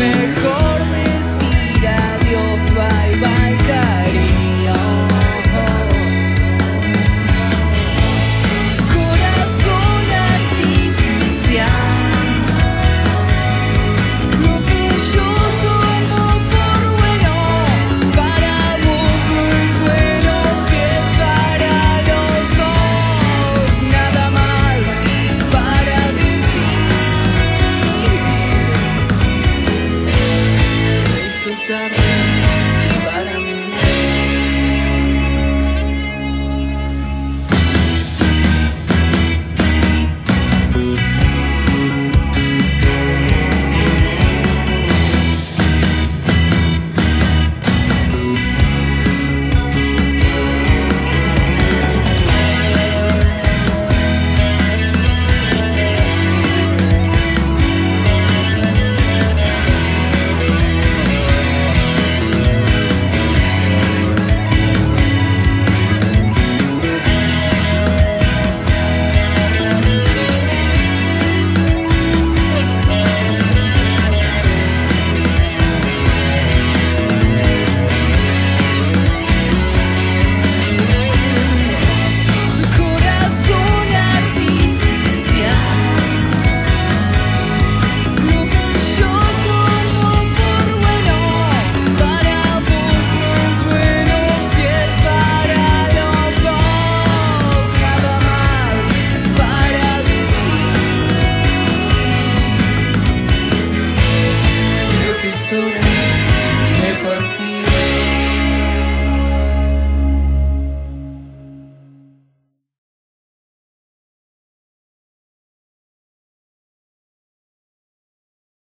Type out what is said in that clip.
mejor.